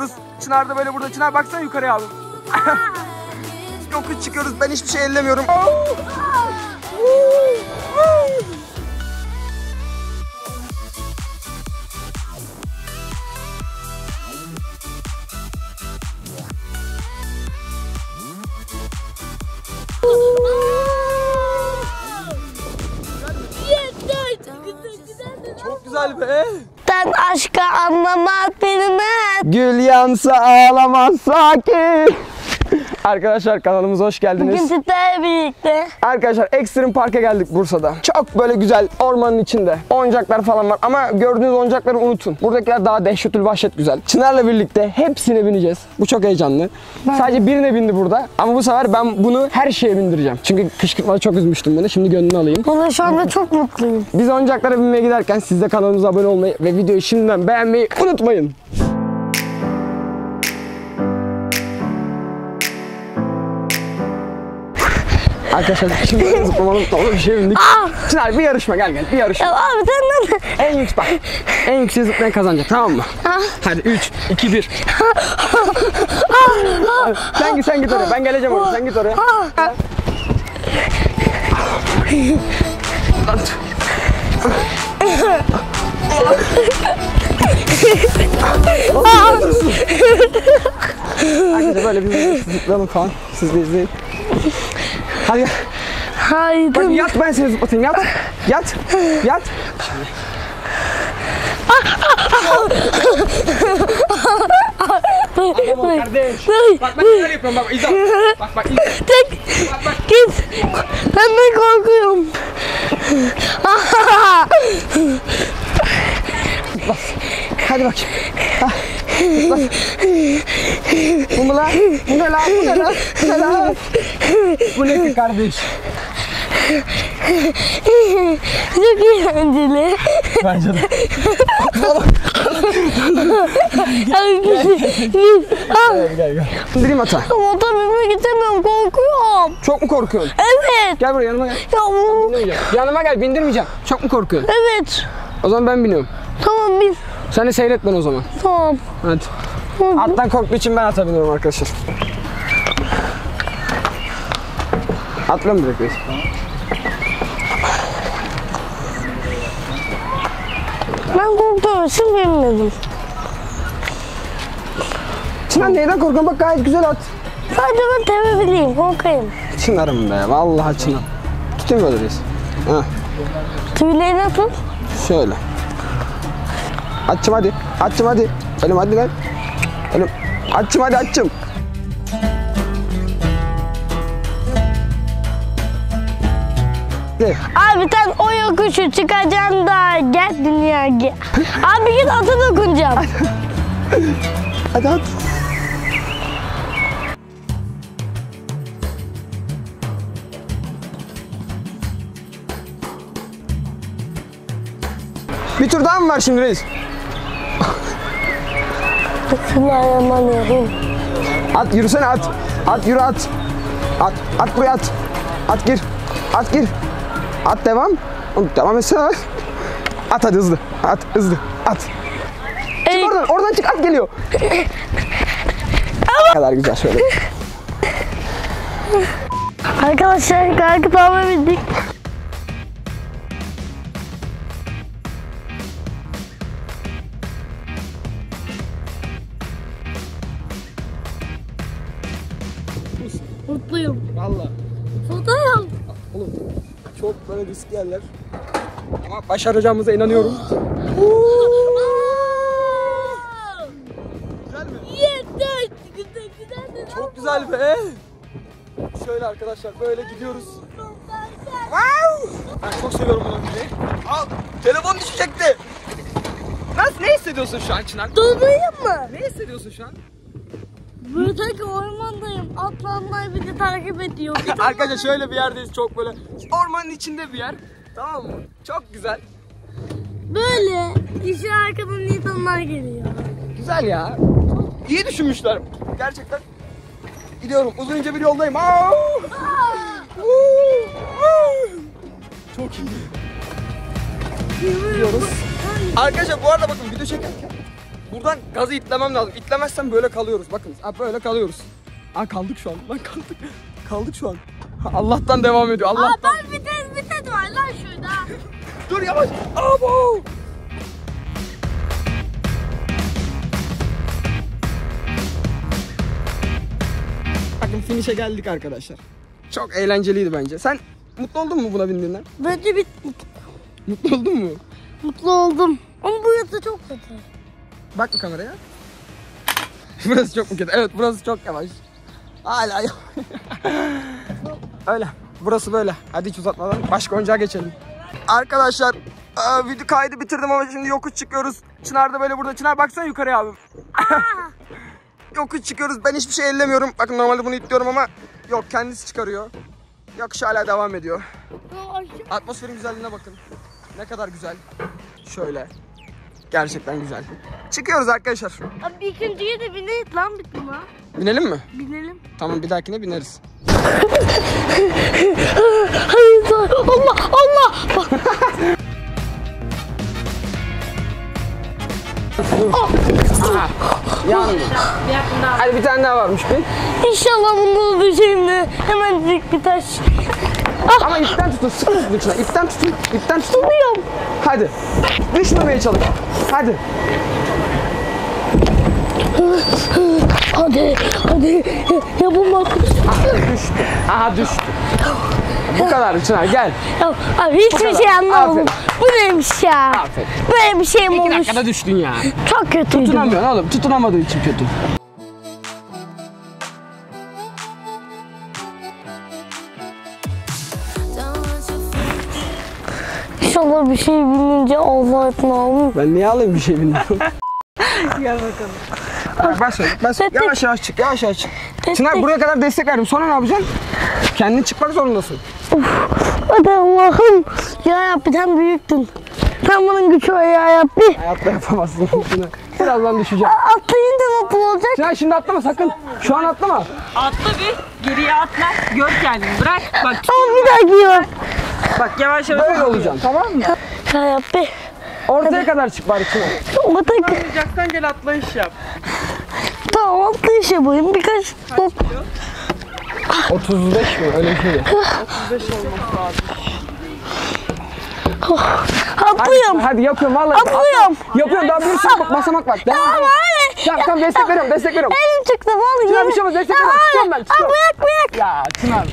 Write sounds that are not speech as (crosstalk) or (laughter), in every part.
çıkıyoruz. Çınar da böyle burada. Çınar baksana yukarıya abi. (laughs) Yokuş çıkıyoruz. Ben hiçbir şey ellemiyorum. Çok güzel be. Sen aşkı anlamaz bilmez. Gül yansa ağlamaz sakin. Arkadaşlar kanalımıza hoş geldiniz. Bugün sizlerle birlikte Arkadaşlar Extreme Park'a geldik Bursa'da. Çok böyle güzel ormanın içinde. Oyuncaklar falan var ama gördüğünüz oyuncakları unutun. Buradakiler daha dehşetül vahşet güzel. Çınar'la birlikte hepsine bineceğiz. Bu çok heyecanlı. Sadece birine bindi burada. Ama bu sefer ben bunu her şeye bindireceğim. Çünkü kışkırtmada çok üzmüştüm bunu. Şimdi gönlünü alayım. Valla şu anda çok mutluyum. Biz oyuncaklara binmeye giderken siz de kanalımıza abone olmayı ve videoyu şimdiden beğenmeyi unutmayın. Arkadaşlar şimdi (laughs) zıplamalı zıplamalı bir şey bindik. Çınar bir yarışma gel gel bir yarışma. Ya abi sen ne? En yüksek bak. En yüksek zıplayan kazanacak tamam mı? Hadi 3, 2, 1. sen git sen git oraya. Ben geleceğim oraya. Sen git oraya. Arkadaşlar böyle bir zıplayalım falan. Siz de izleyin. Hadi Haydi. yat ben seni zıplatayım yat. Yat. Yat. Kardeş. Bak ben neler yapıyorum bak izle. Bak bak izle. Tek. Git. Ben de korkuyorum. Hadi bak. Ah, bak. Bu mu lan? Bu ne lan? Bu ne lan? Bu ne lan? Bu ne ki kardeş? Çok eğlenceli. Bence de. Git. Ah, ata. Motor binmek istemiyorum. Korkuyorum. Çok mu korkuyorsun? Evet. Gel buraya yanıma gel. Ya bu-. Yanıma gel bindirmeyeceğim. Çok mu korkuyorsun? Evet. O zaman ben biniyorum. Tamam biz. Sen de seyret ben o zaman. Tamam. Hadi. Attan korktuğu için ben ata biniyorum arkadaşlar. Atla mı direkt? Ben korktuğum için binmedim. Çınar neyden korkuyorsun? Bak gayet güzel at. Sadece ben tevebileyim. Korkayım. Çınarım be. Vallahi çınar. Tutayım böyle reis. Heh. Tüylerini tut. Şöyle. Açım hadi. Açım hadi. Elim hadi lan. Elim. Açım hadi açım. Abi sen o yokuşu çıkacaksın da gel dünya gel. Abi git ata dokunacağım. (laughs) Hadi at. Bir tur daha mı var şimdi reis? Bismillahirrahmanirrahim. At yürüsene at. At yürü at. At at buraya at. At gir. At gir. At devam. Devam etsene. At hadi hızlı. At hızlı. At. Ey, Oradan oradan çık at geliyor. Ne kadar güzel şöyle. Arkadaşlar kalkıp hava bindik. Böyle riskli yerler. Ama başaracağımıza inanıyorum. Güzel mi? Yeter. Güzel güzel. Çok güzel be. Şöyle arkadaşlar böyle gidiyoruz. Wow! Ben çok seviyorum bunu müziği. Al telefon düşecekti. Nasıl ne hissediyorsun şu an Çınar? Durmayayım mı? Ne hissediyorsun şu an? Buradaki ormandayım. Atlanlar bizi takip ediyor. Bir (laughs) Arkadaşlar şöyle bir yerdeyiz çok böyle ormanın içinde bir yer. Tamam mı? Çok güzel. Böyle işin arkadan insanlar geliyor. Güzel ya. İyi düşünmüşler. Gerçekten. Gidiyorum. Uzun ince bir yoldayım. Woo! Çok iyi. Gidiyoruz. Arkadaşlar bu arada bakın video çekerken Buradan gazı itlemem lazım. İtlemezsem böyle kalıyoruz. Bakın ha, böyle kalıyoruz. Aa kaldık şu an. Lan kaldık. Kaldık şu an. Ha, Allah'tan devam ediyor. Allah'tan. Ben vites vites var lan şurada. (laughs) Dur yavaş. Abo. Bakın finish'e geldik arkadaşlar. Çok eğlenceliydi bence. Sen mutlu oldun mu buna bindiğinden? Bence bit Mutlu oldun mu? mutlu oldum. Ama burası çok kötü. Bak bir kameraya. (laughs) burası çok mu kötü? Evet burası çok yavaş. Hala. (laughs) Öyle. Burası böyle. Hadi hiç uzatmadan başka oyuncağa geçelim. Arkadaşlar aa, video kaydı bitirdim ama şimdi yokuş çıkıyoruz. Çınar da böyle burada. Çınar baksana yukarıya abi. (laughs) yokuş çıkıyoruz. Ben hiçbir şey ellemiyorum. Bakın normalde bunu itliyorum ama yok kendisi çıkarıyor. Yokuş hala devam ediyor. Atmosferin güzelliğine bakın. Ne kadar güzel. Şöyle. Gerçekten güzel. Çıkıyoruz arkadaşlar. Abi ikinciye de bineyiz lan bittim ha. Binelim mi? Binelim. Tamam bir dahakine bineriz. Hayır Allah Allah. Bak. Yandı. Hadi bir tane daha varmış bir. İnşallah bunda düşeyim de hemen bir taş. Ama ipten tutun. Sıkı tutun içine. İpten tutun. İpten tutun. Tutuyorum. Hadi. Düşmemeye çalış. Hadi. Hadi hadi yapılmak. Düştü. Aha düştü. Bu kadar Çınar gel. Ya, abi hiçbir şey anlamadım. Bu neymiş ya? Aferin. Böyle bir şey mi İki olmuş? dakikada düştün ya. Çok kötüydü. Tutunamıyorsun oğlum. Tutunamadığın için kötü. İnşallah bir şey binince Allah etmem. Ben niye alayım bir şey bilmiyorum. (laughs) Gel bakalım. Bak başla. Başla. Yavaş yavaş çık. Yavaş yavaş çık. Çınar buraya kadar destek verdim. Sonra ne yapacaksın? Kendin çıkmak zorundasın. Hadi Allah'ım. Ya Rabbi sen büyüktün. Sen bunun gücü var ya Rabbi. Hayatta yapamazsın. (laughs) Çınar. Birazdan düşeceğim. Atlayınca nasıl olacak? Çınar şimdi atlama sakın. Şu an atlama. Atla bir. Geriye atla. Gör kendini. Bırak. Bak Ama bir daha giyiyorum. Bak yavaş yavaş. Böyle olacaksın tamam mı? Ya Rabbi. Ortaya kadar çık bari Çınar. O da Atlayacaksan gel atlayış yap. tamam atlayış yapayım. Birkaç top 35 mi? Öyle bir şey. 5 olması lazım. atlıyorum. Hadi yapıyorum vallahi. Atlıyorum. Yapıyorum daha bir sürü basamak var. Devam Ama devam. Tamam tamam destek veriyorum destek veriyorum. Elim çıktı vallahi. Çınar bir şey olmaz destek veriyorum. Tutuyorum ben. Aa, tutuyorum. bırak bırak. Ya Çınar.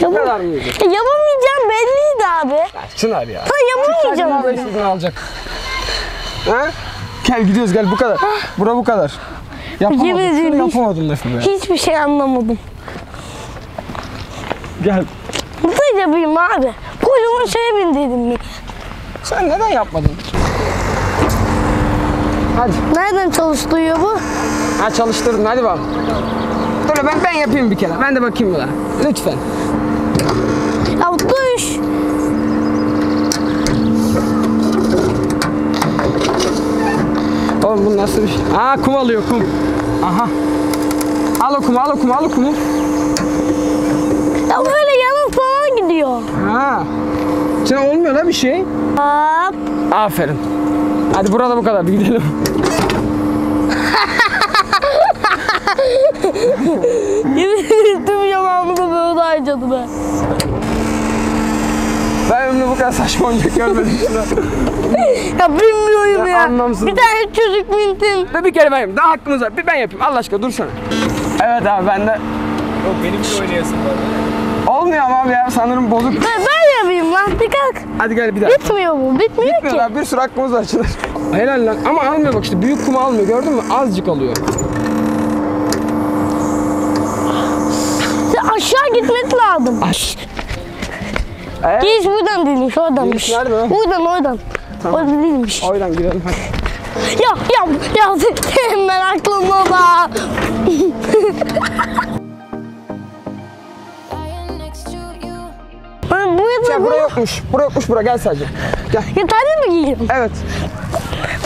Yapam- kadar mıydı? Ya yapamayacağım belliydi abi. Çınar ya. Yapamayacağım. ne dedim. sizden alacak? Ha? Gel gidiyoruz gel bu kadar. Bura bu kadar. Yapamadım. Yemin hiç- yapamadım Nefi be. Hiçbir şey anlamadım. Gel. Nasıl yapayım abi? Kocaman şeye bindiydim mi? Sen neden yapmadın? Hadi. Nereden çalıştırıyor bu? Ha çalıştırdın hadi bak. Dur ben ben yapayım bir kere. Ben de bakayım buna. Lütfen. Ya duş. Oğlum bu nasıl bir şey? Aa kum alıyor kum. Aha. Al o kumu al o kumu al o kumu. Ya böyle yanın falan gidiyor. Ha. Sen olmuyor la bir şey. Hop. Aferin. Hadi burada bu kadar bir gidelim. (laughs) Yemin tüm yanağımı da böyle harcadı be. Ben ömrümde bu kadar saçma oyuncak görmedim. şuna. (laughs) Ya bilmiyorum Ya ya. anlamsız. Bir tane çocuk binsin. Dur bir kere ben yapayım. Daha hakkınız var. Bir ben yapayım. Allah aşkına dursana. Evet abi ben de. Yok benimle oynayasın var. Olmuyor ama abi ya sanırım bozuk. Ben, ben yapayım lan. Bir kalk. Hadi gel bir daha. Bitmiyor bu. Bitmiyor Bitmiyor ki. daha bir sürü hakkımız var Çınar. (laughs) Helal lan ama almıyor bak işte büyük kumu almıyor gördün mü azıcık alıyor. Sen aşağı gitmek lazım. Aş. Ee, Giriş buradan değilmiş oradanmış. Giriş nerede? Buradan oradan. Orada değilmiş. Oradan girelim hadi. Ya ya ya senin ben aklımda da. Lying (laughs) next to you. Ben burada Sen bu. bura yokmuş. Bura yokmuş bura gel sadece. Gel. Tane mi giyeyim? Evet.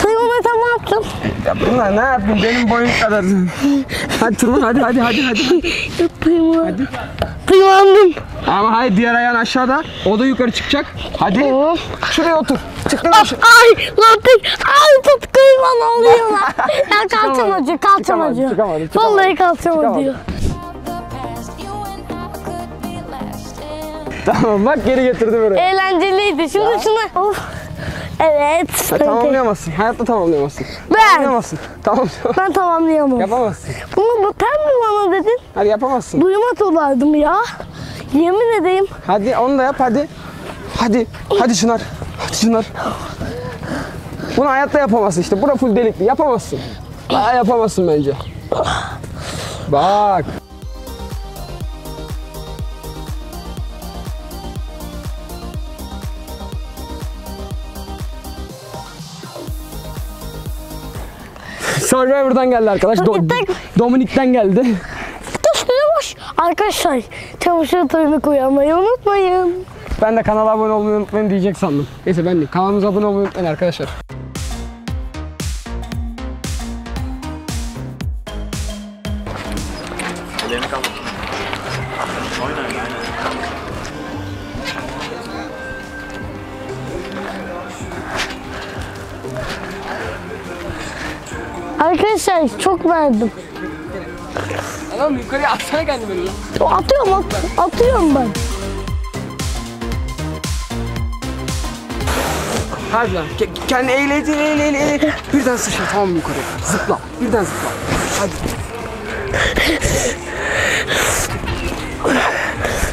Ona sen ne yaptın? Ya bunlar ne yapayım benim boyum kadar. hadi tırman hadi hadi hadi hadi. (laughs) Yapayım mı? Kıymandım. Ama hayır diğer ayağın aşağıda. O da yukarı çıkacak. Hadi. Tamam. Şuraya otur. Çıktın Ah, aşağı. Ay lan tek. Ay tut kıyman oluyor lan. (laughs) ya kalçam acıyor kalçam acıyor. Vallahi kalçam acıyor. (laughs) Tamam bak geri getirdi buraya. Eğlenceliydi. Şimdi şunu. Of. Evet. Ha, tamamlayamazsın. Hayatta tamamlayamazsın. Ben. Tamamlayamazsın. Tamam. Ben tamamlayamam. yapamazsın. Bunu bu sen mi bana dedin? Hadi yapamazsın. Duymak olardım ya. Yemin edeyim. Hadi onu da yap hadi. Hadi. Hadi Çınar. Hadi Çınar. Bunu hayatta yapamazsın işte. Bura full delikli. Yapamazsın. Daha yapamazsın bence. Bak. Survivor'dan geldi arkadaş. Do- Dominik'ten geldi. Boş. Arkadaşlar çamaşır suyunu koymayı unutmayın. Ben de kanala abone olmayı unutmayın diyecek sandım. Neyse ben de kanalımıza abone olmayı unutmayın arkadaşlar. Arkadaşlar çok verdim. Adam yukarıya atsana kendini böyle. Atıyorum at, atıyorum ben. Hadi lan. Ke- Kendi eğil eğil eğil eğil eğil. Birden sıçra tamam yukarıya. Zıpla. Birden zıpla. Hadi.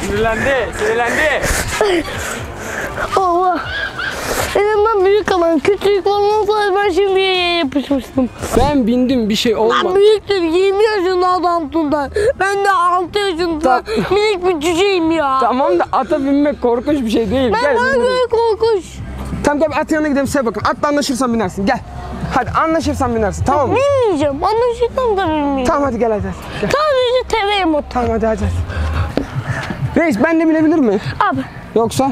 Sinirlendi, sinirlendi. Allah. Elimden büyük alan küçük olmasaydı ben şimdi yapışmıştım. Ben bindim bir şey Ben olmadı. büyüktüm 20 yaşında adamsın Ben de 6 yaşında minik bir cüceyim ya. Tamam da ata binmek korkunç bir şey değil. Ben Gel. bana göre korkunç. Tamam gel at yanına gidelim sev bakalım. Atla anlaşırsan binersin. Gel. Hadi anlaşırsan binersin tamam mı? Bilmeyeceğim. Anlaşılan da bilmeyeceğim. Tamam hadi gel hadi. hadi. Gel. Sadece teveyim o. Tamam hadi hadi. Reis ben de binebilir mi? Abi. Yoksa?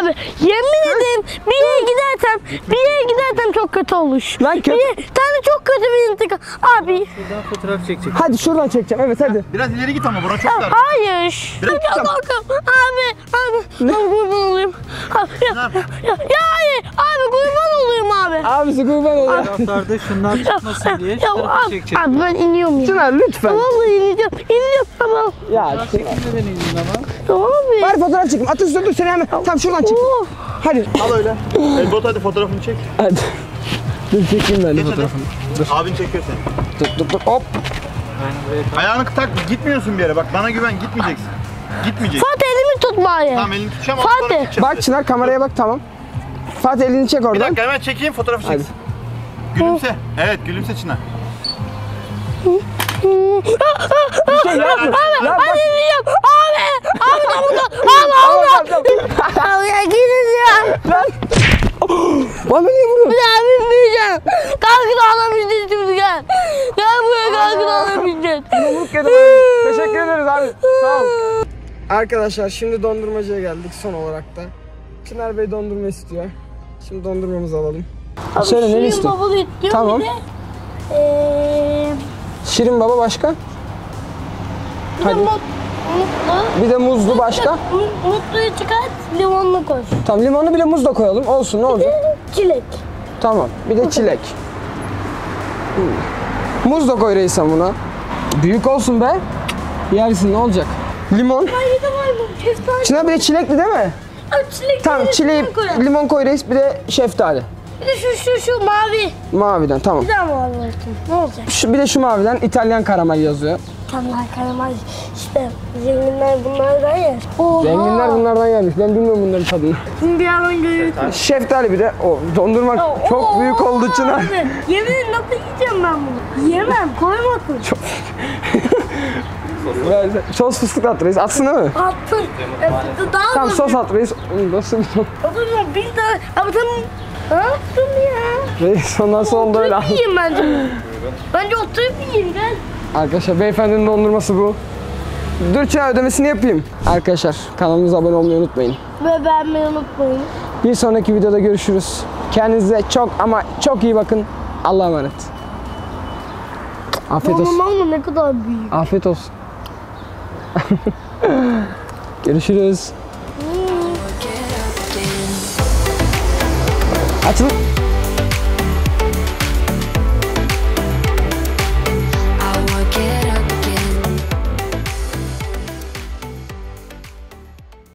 Abi yemin ederim bir yere gidersem bir yere gidersem çok kötü olur. Lan kötü- Bir tane çok kötü bir intikam. Abi Buradan fotoğraf çekecek. Hadi şuradan çekeceğim evet hadi. Biraz ileri git ama bura çok dar. hayır. Biraz Çok korkuyorum. Abi abi. Abi kurban olayım. Abi, ya, ya, ya, ya hayır. Abi kurban olayım abi. Abisi kurban olayım. Taraflarda şunlar Ya, çıkmasın diye şu ya, tarafa abi, çekecek. abi ben iniyorum ya. Çınar lütfen. Vallahi ineceğim. İneceğim tamam. Ya Çınar. Çekimde beni izin ama. Tamam abi. Bari fotoğraf çekeyim. At üstüne dur seni hemen. Tamam şuradan çek. Oh. Hadi. Al öyle. El bot hadi fotoğrafını çek. Hadi. Dur çekeyim ben de hadi. fotoğrafını. Abin çekiyor seni. Dur dur dur hop. Ayağını tak gitmiyorsun bir yere. Bak bana güven gitmeyeceksin. Gitmeyeceksin. Fatih elimi tut bari. Tamam elini tutacağım. Fatih. Bak Çınar kameraya bak tamam. Fatih elini çek Bir oradan. dakika hemen çekeyim fotoğrafı çeksin. Gülümse. Evet gülümse Çınar. Şey yapma. Ya bak. Abi. Abi. Abi Tamam, abi. tamam. Abi ya gidin ya. Lan. Bana niye vuruyorsun? Ya binmeyeceğim. Kalkın ağlamıştın şimdi gel. Gel buraya kalkın ağlamıştın. Yumruk yedim. Teşekkür ederiz abi. Sağ ol. Arkadaşlar şimdi dondurmacıya geldik son olarak da. Çınar Bey dondurma istiyor. Şimdi dondurmamızı alalım. Söyle ne istiyorsun? Tamam. bir de. Eee... Şirin baba başka? Bir Hadi. Mut, mutlu. Bir de muzlu başka? Mu- Mutluyu çıkart, limonlu koy. Tamam limonu bile muz da koyalım. Olsun ne olacak? Çilek. Tamam. Bir de çilek. Hmm. Muz da koy reisem buna. Büyük olsun be. Yersin ne olacak? Limon. Hayır de var mı? Şeftali. Çınar bir de çilekli değil mi? Abi çilek. Tamam çileği limon koy. limon koy reis bir de şeftali. Bir de şu şu şu mavi. Maviden tamam. Bir daha mavi olsun. Ne olacak? Şu, bir de şu maviden İtalyan karamel yazıyor. Kanlar karamel. İşte zenginler bunlardan yer. Oha. Zenginler bunlardan gelmiş. Ben bilmiyorum bunların tadını. Şimdi bir yandan görüyorsun. Şeftali bir de. O dondurma çok büyük oldu Çınar. Abi, yemin nasıl yiyeceğim ben bunu? Yiyemem. Koymasın. Ver, Sos fıstık at reis. Atsın değil mi? Attın. E, Daha Tamam da sos at reis. Nasıl bir sos? Oturma bir tane. Abi sen ne yaptın ya? Reis o nasıl oldu öyle? Oturup yiyeyim bence. Bence oturup yiyeyim gel. Arkadaşlar beyefendinin dondurması bu. Dur Çınar ödemesini yapayım. Arkadaşlar kanalımıza abone olmayı unutmayın. Ve beğenmeyi unutmayın. Bir sonraki videoda görüşürüz. Kendinize çok ama çok iyi bakın. Allah'a emanet. Afiyet olsun. Ne kadar büyük. Afiyet olsun. (laughs) Görüşürüz. Açılın.